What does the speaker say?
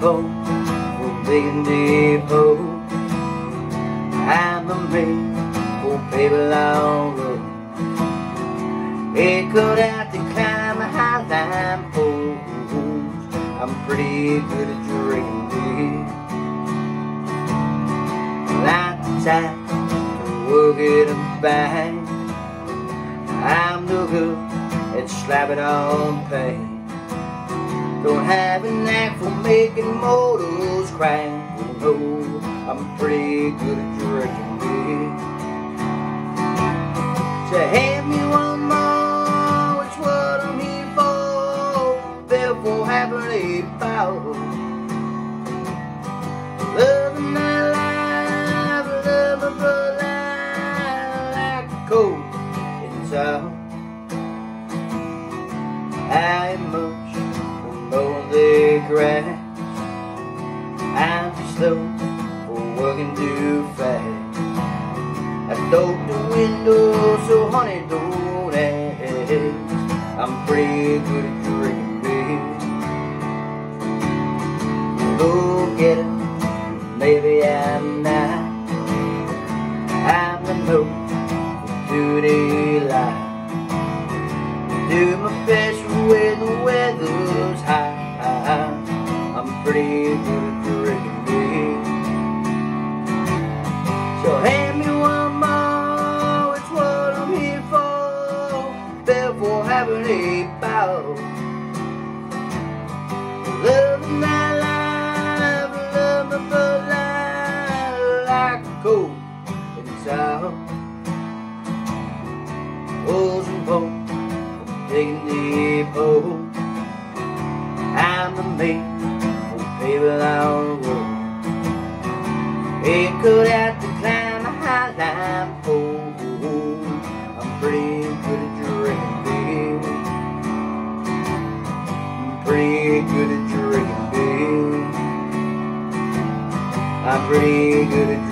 boat for digging deep hole. I'm a man for all road. It could have to climb a high line pole. I'm pretty good at drinking beer. Like the time, work it a bang. I'm no good at slapping on pain. Don't have a knack for making motors cry. No, I'm pretty good at drinking beer. So hand me one more, it's what I'm here for. Therefore, happily bow. Love my life, love my bloodline like a cold inside. I am much mowing the. I'm slow for working too fast. I dope the window so honey don't ask. I'm pretty good at drinking beer. Look at it, maybe I'm not. I'm note for duty pretty good drinking beer. So hand me one more, it's what I'm here for. Therefore, having a bow. Love my life, love my bloodline like a cold inside. Walls and bones digging deep hole. I'm the man people on the. It could have to climb a high line pole. I'm pretty good at drinking. I'm pretty good at drinking beer. I'm pretty good at